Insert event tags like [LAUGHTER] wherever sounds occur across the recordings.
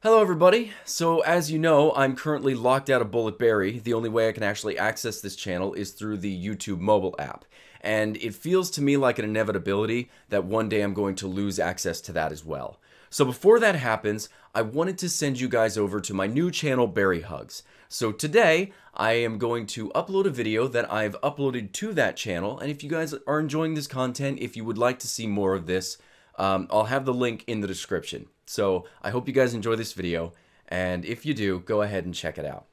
Hello everybody! So as you know, I'm currently locked out of BulletBarry. The only way I can actually access this channel is through the YouTube mobile app. And it feels to me like an inevitability that one day I'm going to lose access to that as well. So before that happens, I wanted to send you guys over to my new channel, Barry Hugs. So today, I am going to upload a video that I've uploaded to that channel, and if you guys are enjoying this content, if you would like to see more of this, um, I'll have the link in the description. So I hope you guys enjoy this video, and if you do, go ahead and check it out.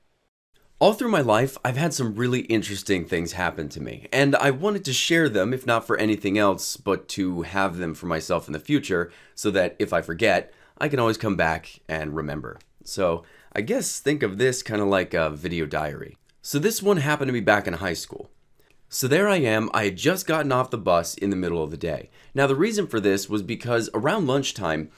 All through my life, I've had some really interesting things happen to me, and I wanted to share them, if not for anything else, but to have them for myself in the future, so that if I forget, I can always come back and remember. So I guess think of this kind of like a video diary. So this one happened to me back in high school. So there I am, I had just gotten off the bus in the middle of the day. Now the reason for this was because around lunchtime,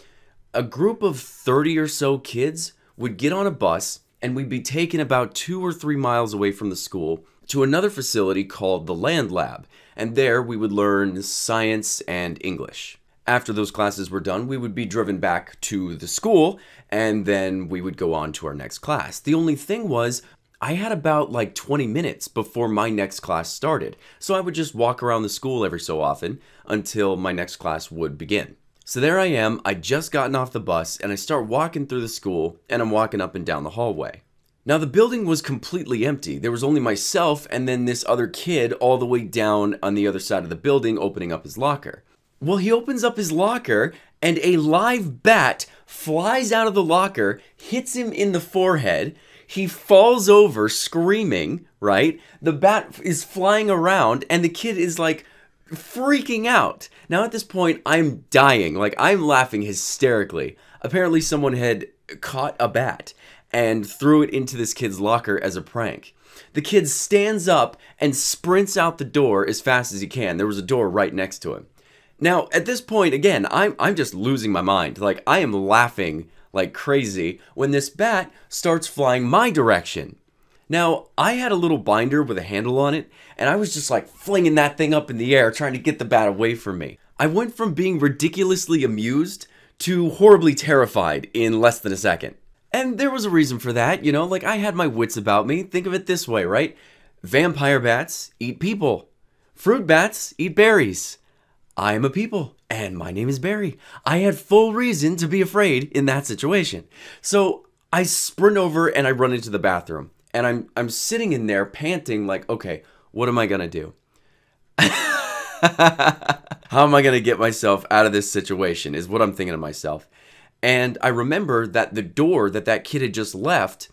a group of 30 or so kids would get on a bus and we'd be taken about two or three miles away from the school to another facility called the Land Lab, and there we would learn science and English. After those classes were done, we would be driven back to the school, and then we would go on to our next class. The only thing was, I had about like 20 minutes before my next class started, so I would just walk around the school every so often until my next class would begin. So there I am, I just gotten off the bus, and I start walking through the school, and I'm walking up and down the hallway. Now the building was completely empty. There was only myself and then this other kid all the way down on the other side of the building opening up his locker. Well, he opens up his locker and a live bat flies out of the locker, hits him in the forehead, he falls over screaming, right? The bat is flying around, and the kid is like freaking out. Now, at this point, I'm dying. Like, I'm laughing hysterically. Apparently, someone had caught a bat and threw it into this kid's locker as a prank. The kid stands up and sprints out the door as fast as he can. There was a door right next to him. Now, at this point, again, I'm, I'm just losing my mind. Like, I am laughing like crazy when this bat starts flying my direction. Now, I had a little binder with a handle on it, and I was just like flinging that thing up in the air trying to get the bat away from me. I went from being ridiculously amused to horribly terrified in less than a second. And there was a reason for that, you know, like I had my wits about me. Think of it this way, right? Vampire bats eat people, fruit bats eat berries. I am a people, and my name is Barry. I had full reason to be afraid in that situation. So I sprint over and I run into the bathroom. And I'm I'm sitting in there panting like, okay, what am I gonna do? [LAUGHS] How am I gonna get myself out of this situation? Is what I'm thinking to myself. And I remember that the door that that kid had just left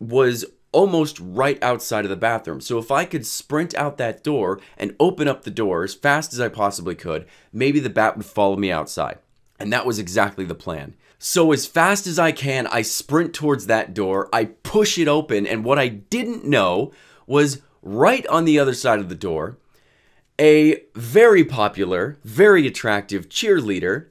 was almost right outside of the bathroom. So if I could sprint out that door and open up the door as fast as I possibly could, maybe the bat would follow me outside. And that was exactly the plan. So as fast as I can, I sprint towards that door, I push it open, and what I didn't know was right on the other side of the door, a very popular, very attractive cheerleader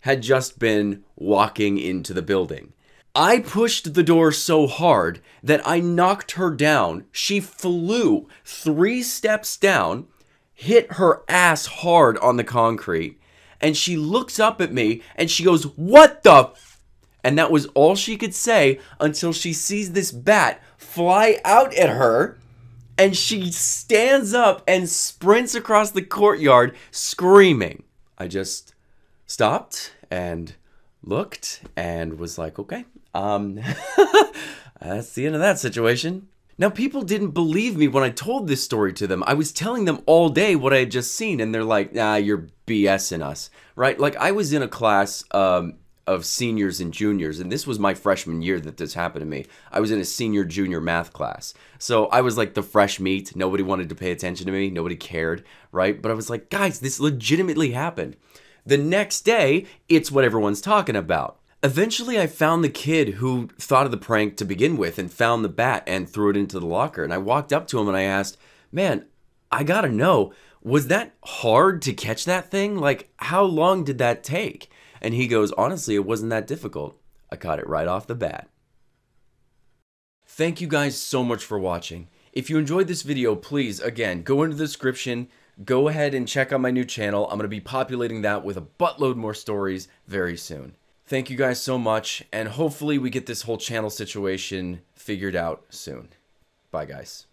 had just been walking into the building. I pushed the door so hard that I knocked her down. She flew three steps down, hit her ass hard on the concrete, and she looks up at me and she goes, What the? And that was all she could say until she sees this bat fly out at her. And she stands up and sprints across the courtyard screaming. I just stopped and looked and was like, okay, um, [LAUGHS] that's the end of that situation. Now, people didn't believe me when I told this story to them. I was telling them all day what I had just seen, and they're like, nah, you're BSing us, right? Like, I was in a class um, of seniors and juniors, and this was my freshman year that this happened to me. I was in a senior junior math class. So I was like the fresh meat. Nobody wanted to pay attention to me, nobody cared, right? But I was like, guys, this legitimately happened. The next day, it's what everyone's talking about. Eventually, I found the kid who thought of the prank to begin with and found the bat and threw it into the locker. And I walked up to him and I asked, Man, I gotta know, was that hard to catch that thing? Like, how long did that take? And he goes, Honestly, it wasn't that difficult. I caught it right off the bat. Thank you guys so much for watching. If you enjoyed this video, please, again, go into the description, go ahead and check out my new channel. I'm going to be populating that with a buttload more stories very soon. Thank you guys so much, and hopefully we get this whole channel situation figured out soon. Bye, guys.